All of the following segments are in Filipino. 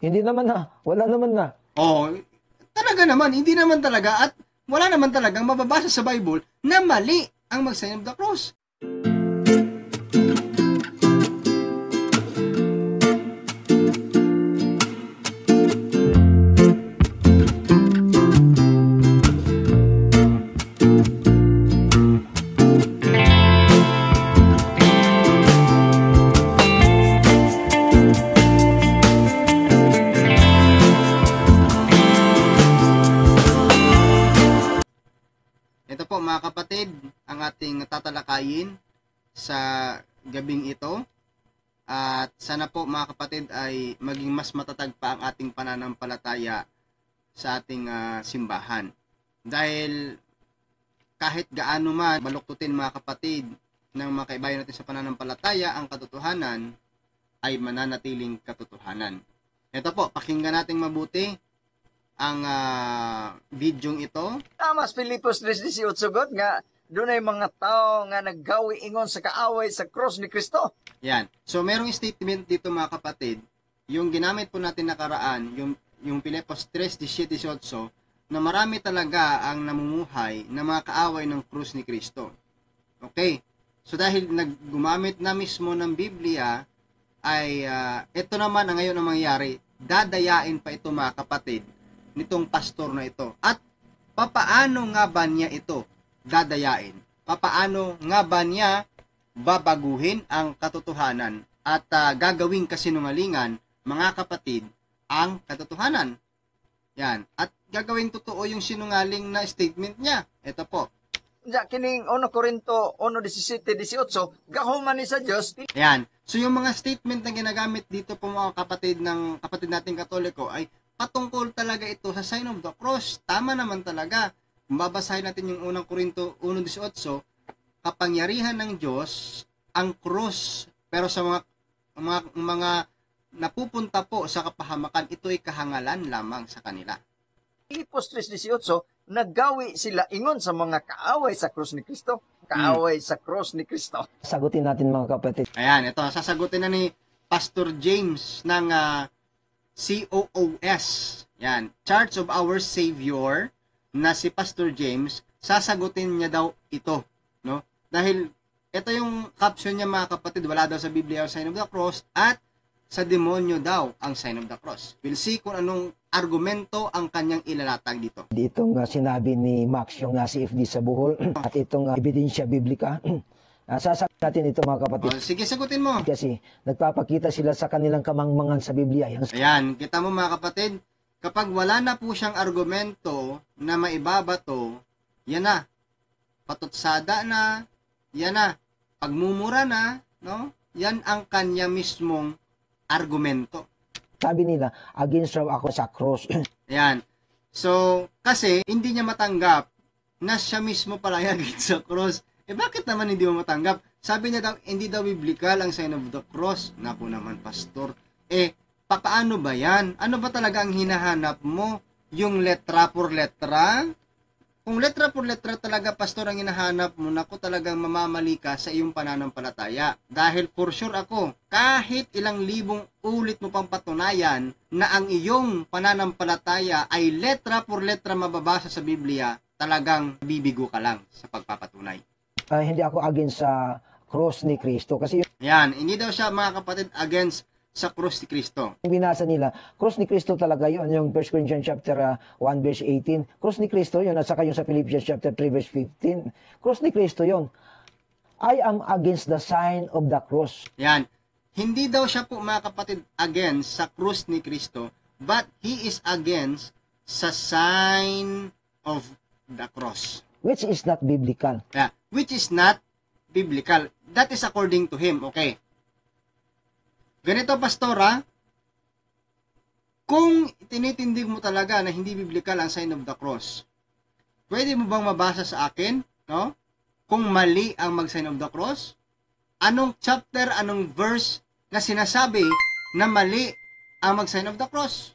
Hindi naman na. Wala naman na. Oh, talaga naman, hindi naman talaga at wala naman talagang mababasa sa Bible na mali ang mag-sign of the cross. Kapatid, ang ating tatalakayin sa gabing ito. At sana po mga kapatid ay maging mas matatag pa ang ating pananampalataya sa ating ah, simbahan. Dahil kahit gaano man baluktutin mga kapatid ng mga kaibayan natin sa pananampalataya, ang katotohanan ay mananatiling katotohanan. Ito po, pakinggan nating mabuti ang ah, videong ito Tamas Filipos 3.18 God nga doon ay mga tao nga naggawi ingon sa kaaway sa cross ni Kristo. Yan. So, merong statement dito mga kapatid, yung ginamit po natin nakaraan, yung, yung Pilipos 3.17, na marami talaga ang namumuhay na mga kaaway ng krus ni Kristo. Okay. So, dahil naggumamit na mismo ng Biblia, ay ah, ito naman ang ngayon ang mangyayari, dadayain pa ito mga kapatid nitong pastor na ito. At papaano nga ba niya ito dadayain? Papaano nga ba niya babaguhin ang katotohanan at ah, gagawing kasinungalingan, mga kapatid, ang katotohanan. Yan. At gagawing totoo yung sinungaling na statement niya. Ito po. Diya kining 1 Korinto 1:17-18 gahuman ni sa Dios Yan. So yung mga statement na ginagamit dito po mga kapatid ng kapatid nating katoliko ay patungkol talaga ito sa sign of the cross. Tama naman talaga. Kung babasahin natin yung unang Korinto 1.18, kapangyarihan ng Diyos ang cross. Pero sa mga mga, mga napupunta po sa kapahamakan, ito ay kahangalan lamang sa kanila. Filipos 3:18 naggawi sila ingon sa mga kaaway sa cross ni Kristo. Kaaway sa cross ni Kristo. Sagutin natin mga kapatid. Ayan, ito, sasagutin na ni Pastor James ng ah, COOS. Yan, Church of Our Savior na si Pastor James, sasagutin niya daw ito, no? Dahil ito yung caption niya mga kapatid, wala daw sa Biblia ang sign of the cross at sa demonyo daw ang sign of the cross. We'll see kung anong argumento ang kanyang ilalatag dito. Itong uh, sinabi ni Max yung nasa CFD sa Bohol at itong uh, ebidensya biblika. uh, sasagot natin ito mga kapatid. O, sige, sagutin mo. Kasi nagpapakita sila sa kanilang kamangmangan sa Biblia. Yan Ayan, kita mo mga kapatid, kapag wala na po siyang argumento na maibabato, yan na. Patutsada na, yan na. Pagmumura na, no? Yan ang kanya mismong argumento. sabi nila, against raw ako sa cross. Ayan. So, kasi hindi niya matanggap na siya mismo pala yung against sa cross. Eh bakit naman hindi mo matanggap? Sabi niya daw, hindi daw biblical ang sign of the cross. Naku naman, pastor. Eh, papaano ba yan? Ano ba talaga ang hinahanap mo? Yung letra por letra? Kung letra por letra talaga, pastor, ang hinahanap mo, naku talagang mamamali ka sa iyong pananampalataya. Dahil for sure ako, kahit ilang libong ulit mo pang patunayan na ang iyong pananampalataya ay letra por letra mababasa sa Biblia, talagang bibigo ka lang sa pagpapatunay. Ah, hindi ako against sa cross ni Kristo. Kasi Yan, hindi daw siya mga kapatid against sa krus ni Kristo. yung binasa nila, cross ni Kristo talaga yon yung 1 Corinthians chapter ah, 1 verse 18. Cross ni Kristo yon at saka yung sa Philippians chapter 3 verse 15. Cross ni Kristo yon. I am against the sign of the cross. Yan. Hindi daw siya po mga kapatid against sa krus ni Kristo, but he is against sa sign of the cross. Which is not biblical. Yeah, which is not biblical. That is according to him, okay? Ganito, pastora, kung tinitindig mo talaga na hindi biblical ang sign of the cross, pwede mo bang mabasa sa akin, no? Kung mali ang mag-sign of the cross? Anong chapter, anong verse na sinasabi na mali ang mag-sign of the cross?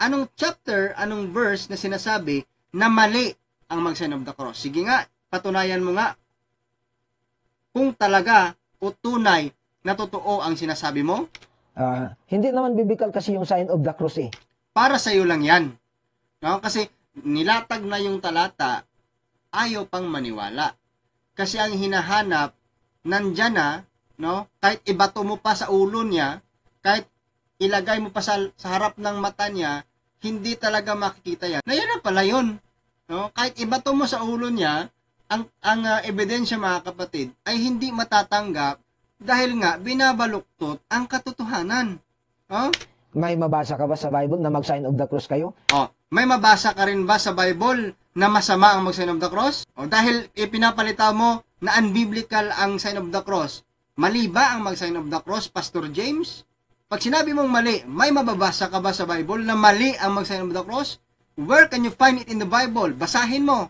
Anong chapter, anong verse na sinasabi na mali ang mag-sign of the cross? Sige nga, patunayan mo nga kung talaga o tunay na totoo ang sinasabi mo. Ah, hindi naman biblical kasi yung sign of the cross eh. Para sa iyo lang 'yan. No? Kasi nilatag na yung talata, ayaw pang maniwala. Kasi ang hinahanap nandyan na, no? Kahit ibato mo pa sa ulo niya, kahit ilagay mo pa sa, sa harap ng mata niya, hindi talaga makikita yan. Na yan na pala yun. No? Kahit ibato mo sa ulo niya, ang, ang ah, ebidensya mga kapatid, ay hindi matatanggap dahil nga binabaluktot ang katotohanan. Oh? May mabasa ka ba sa Bible na mag-sign of the cross kayo? Oh, may mabasa ka rin ba sa Bible na masama ang mag-sign of the cross? O dahil ipinapalita mo na unbiblical ang sign of the cross, mali ba ang mag-sign of the cross, Pastor James? Pag sinabi mong mali, may mababasa ka ba sa Bible na mali ang mag-sign of the cross? Where can you find it in the Bible? Basahin mo.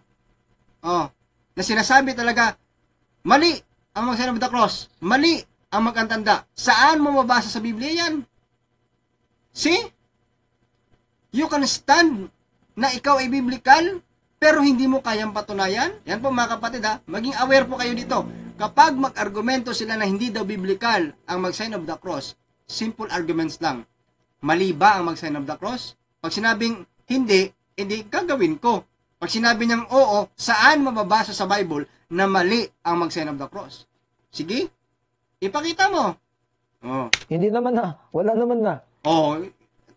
Oh, na sinasabi talaga, mali ang mag-sign of the cross. Mali ang magkantanda. Saan mo mabasa sa Biblia yan? See? You can stand na ikaw ay biblical, pero hindi mo kayang patunayan. Yan po mga kapatid ha, maging aware po kayo dito. Kapag mag-argumento sila na hindi daw biblical ang mag-sign of the cross, simple arguments lang. Mali ba ang mag-sign of the cross? Pag sinabing hindi, hindi gagawin ko. Pag sinabi niyang oo, saan mababasa sa Bible na mali ang mag-sign of the cross? Sige, ipakita mo. Oh. Hindi naman na. Wala naman na. Oh,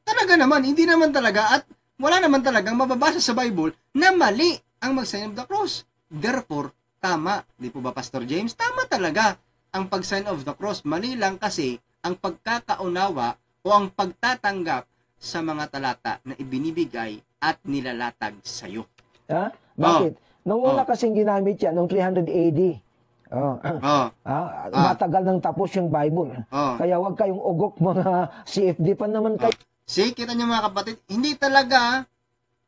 talaga naman, hindi naman talaga at wala naman talagang mababasa sa Bible na mali ang mag-sign of the cross. Therefore, tama. Di po ba, Pastor James? Tama talaga ang pag-sign of the cross. Mali lang kasi ang pagkakaunawa o ang pagtatanggap sa mga talata na ibinibigay at nilalatag sa iyo. Ha? Bakit? Nung una Oh. kasing ginamit yan, nung 300 AD. Oh, Oh, ah, Ah. matagal nang tapos yung Bible. oh. Kaya wag kayong ugok mga CFD pa naman kayo. See, kita niyo mga kapatid, hindi talaga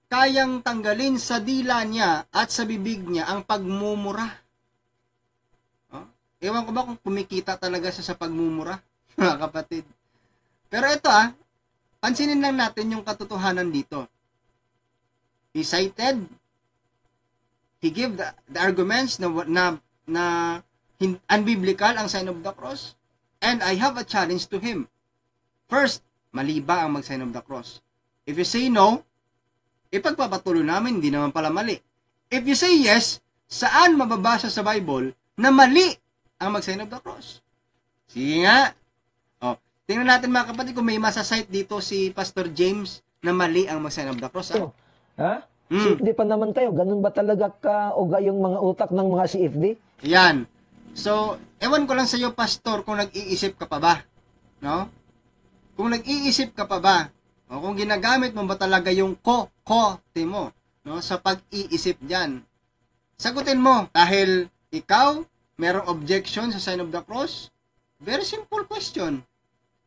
kayang tanggalin sa dila niya at sa bibig niya ang pagmumura. Oh? Ewan ko ba kung kumikita talaga siya sa pagmumura, mga kapatid. Pero ito ah, pansinin lang natin yung katotohanan dito. He cited, he gave the, the arguments na, na, na unbiblical ang sign of the cross. And I have a challenge to him. First, mali ba ang mag-sign of the cross? If you say no, ipagpapatuloy namin, hindi naman pala mali. If you say yes, saan mababasa sa Bible na mali ang mag-sign of the cross? Sige nga. O, tingnan natin mga kapatid kung may masasite dito si Pastor James na mali ang mag-sign of the cross. ah. Ha? Hmm. CFD pa naman kayo. Ganun ba talaga ka uga yung mga utak ng mga CFD? Yan. So, ewan ko lang sa iyo, Pastor, kung nag-iisip ka pa ba. No? Kung nag-iisip ka pa ba, o kung ginagamit mo ba talaga yung ko, ko, mo, no, sa pag-iisip diyan. Sagutin mo, dahil ikaw, merong objection sa sign of the cross? Very simple question.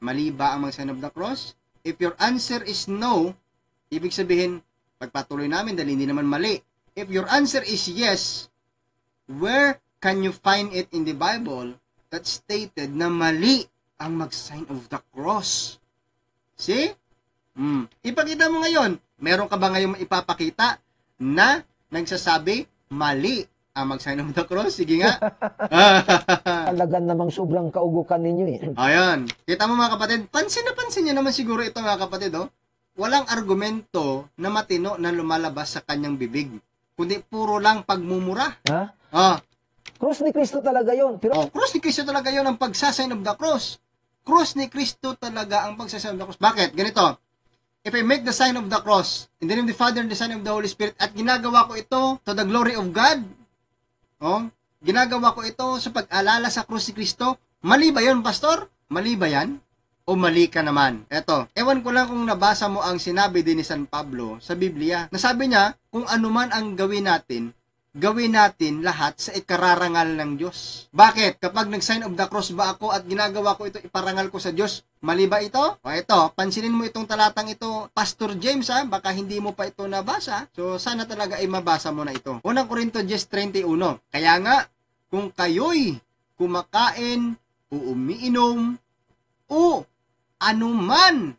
Mali ba ang mag-sign of the cross? If your answer is no, ibig sabihin, pagpatuloy namin dahil hindi naman mali. If your answer is yes, where can you find it in the Bible that stated na mali ang mag-sign of the cross? See? Hmm. Ipakita mo ngayon. Meron ka ba ngayon ipapakita na nagsasabi mali ang mag-sign of the cross? Sige nga. Talaga namang sobrang kaugukan ninyo eh. Ayan. Kita mo mga kapatid, pansin na pansin niya naman siguro ito mga kapatid, oh. Walang argumento na matino na lumalabas sa kanyang bibig. Kundi puro lang pagmumura. Ha? Ah, Cross ni Kristo talaga yon. Pero Oh, cross ni Kristo talaga yon ang pagsasign of the cross. Cross ni Kristo talaga ang pagsasign of the cross. Bakit? Ganito. If I make the sign of the cross, in the name of the Father and the Son of the Holy Spirit, at ginagawa ko ito to the glory of God, oh, ginagawa ko ito sa pag-alala sa cross ni Kristo, mali ba yon, Pastor? Mali ba yan? O mali ka naman? Eto, ewan ko lang kung nabasa mo ang sinabi din ni San Pablo sa Biblia. Nasabi niya, kung anuman ang gawin natin, gawin natin lahat sa ikararangal ng Diyos. Bakit? Kapag nag-sign of the cross ba ako at ginagawa ko ito, iparangal ko sa Diyos, mali ba ito? O ito, pansinin mo itong talatang ito, Pastor James ha, baka hindi mo pa ito nabasa. So, sana talaga ay mabasa mo na ito. Unang Korinto 10.31, Kaya nga, kung kayo'y kumakain o o anuman,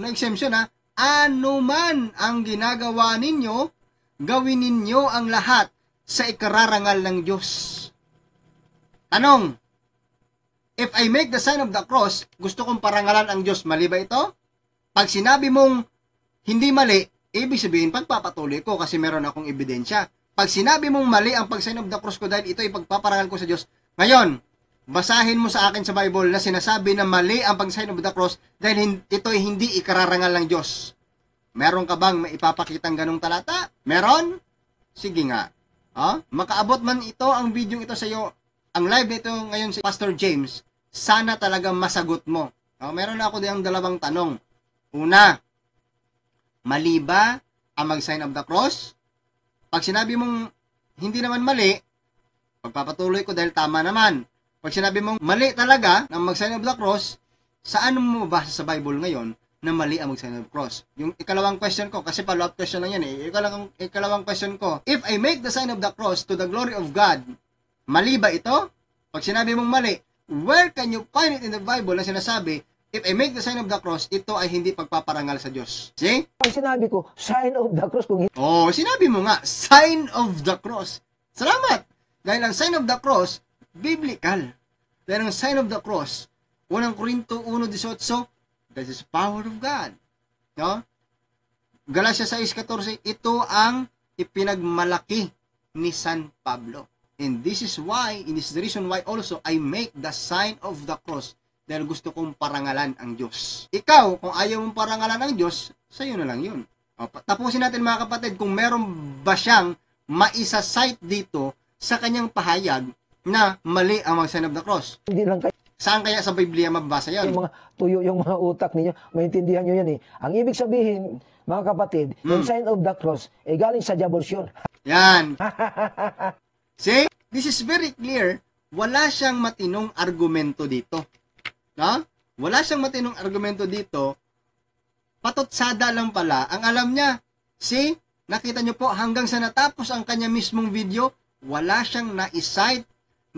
no exemption ha, anuman ang ginagawa ninyo, gawin ninyo ang lahat sa ikararangal ng Diyos. Tanong, If I make the sign of the cross, gusto kong parangalan ang Diyos, mali ba ito? Pag sinabi mong hindi mali, ibig sabihin pagpapatuloy ko kasi meron akong ebidensya. Pag sinabi mong mali ang pag-sign of the cross ko dahil ito ay pagpaparangal ko sa Diyos, ngayon, basahin mo sa akin sa Bible na sinasabi na mali ang pag-sign of the cross dahil ito ay hindi ikararangal ng Diyos. Meron ka bang maipapakitang ganong talata? Meron? Sige nga. Ha? Makaabot man ito ang video ito sa iyo, ang live nito ngayon si Pastor James, sana talaga masagot mo. Oh, meron ako diyang dalawang tanong. Una, mali ba ang mag-sign of the cross? Pag sinabi mong hindi naman mali, pagpapatuloy ko dahil tama naman. Pag sinabi mong mali talaga ng mag-sign of the cross, saan mo mabasa sa Bible ngayon na mali ang mag-sign of the cross? Yung ikalawang question ko, kasi follow-up question lang yan eh. Ikalawang, ikalawang question ko, if I make the sign of the cross to the glory of God, mali ba ito? Pag sinabi mong mali, where can you find it in the Bible na sinasabi, if I make the sign of the cross, ito ay hindi pagpaparangal sa Diyos. See? Ang sinabi ko, sign of the cross, kung Oh, sinabi mo nga, sign of the cross. Salamat! Dahil ang sign of the cross, biblical. Dahil ang sign of the cross, unang Korinto 1.18, that is power of God. No? Galatia 6.14, ito ang ipinagmalaki ni San Pablo. And this is why, and this is the reason why also I make the sign of the cross dahil gusto kong parangalan ang Diyos. Ikaw, kung ayaw mong parangalan ang Diyos, sa'yo na lang yun. O, tapusin natin mga kapatid kung meron ba siyang maisa-cite dito sa kanyang pahayag na mali ang mag-sign of the cross. hindi lang kayo Saan kaya sa Biblia mababasa yan? yung mga tuyo yung mga utak ninyo, maintindihan nyo yan eh. Ang ibig sabihin, mga kapatid, yung Hmm. sign of the cross, eh galing sa diabols yun. Yan. See? This is very clear. Wala siyang matinong argumento dito. No? Wala siyang matinong argumento dito. Patotsada lang pala. Ang alam niya, see? Nakita niyo po, hanggang sa natapos ang kanya mismong video, wala siyang na-cite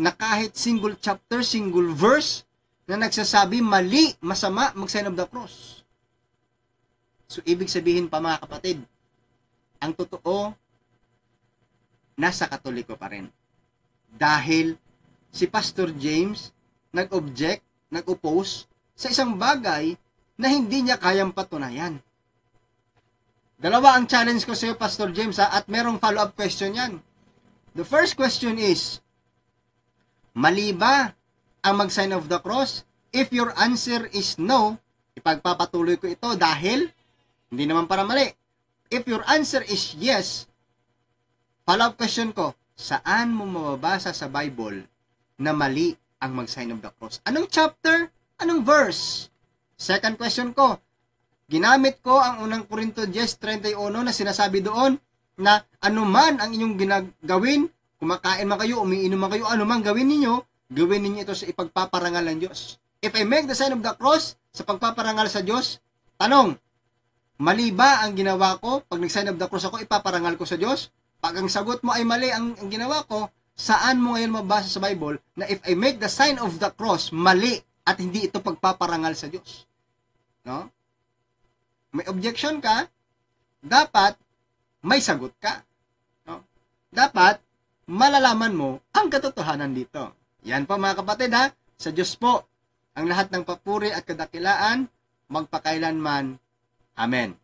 na kahit single chapter, single verse na nagsasabi mali, masama, mag-sign of the cross. So, ibig sabihin pa mga kapatid, ang totoo, nasa katoliko pa rin. Dahil si Pastor James nag-object, nag-oppose sa isang bagay na hindi niya kayang patunayan. Dalawa ang challenge ko sa iyo, Pastor James, ha? at merong follow-up question yan. The first question is, mali ba ang mag-sign of the cross? If your answer is no, ipagpapatuloy ko ito dahil hindi naman para mali. If your answer is yes, Follow-up question ko, saan mo mababasa sa Bible na mali ang mag-sign of the cross? Anong chapter? Anong verse? Second question ko, ginamit ko ang unang Korinto 10.31 na sinasabi doon na anuman ang inyong ginagawin, kumakain man kayo, umiinom man kayo, anuman gawin ninyo, gawin ninyo ito sa ipagpaparangal ng Diyos. If I make the sign of the cross sa pagpaparangal sa Diyos, tanong, mali ba ang ginawa ko? Pag nag-sign of the cross ako, ipaparangal ko sa Diyos? Pag ang sagot mo ay mali ang, ang ginawa ko, saan mo ngayon mabasa sa Bible na if I make the sign of the cross mali at hindi ito pagpaparangal sa Diyos? No? May objection ka, dapat may sagot ka. No? Dapat malalaman mo ang katotohanan dito. Yan po mga kapatid ha, sa Diyos po ang lahat ng papuri at kadakilaan magpakailanman. Amen.